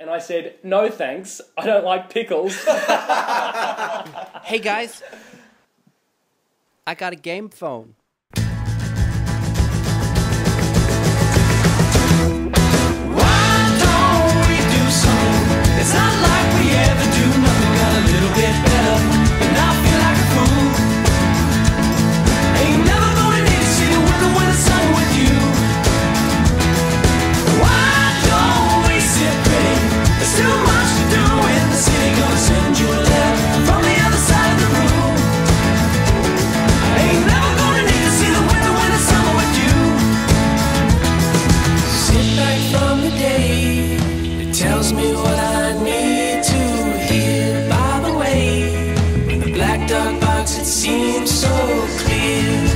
And I said, no thanks, I don't like pickles. hey guys, I got a game phone. it seems so clear.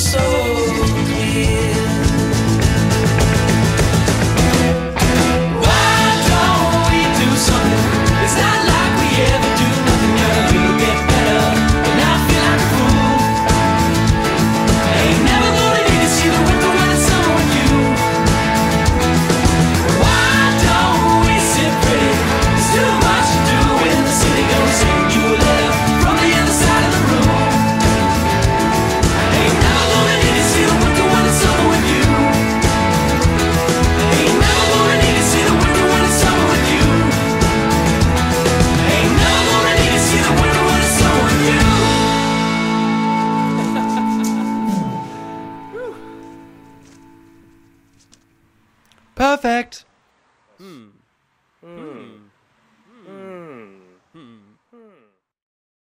so perfect. Hmm. Hmm. hmm.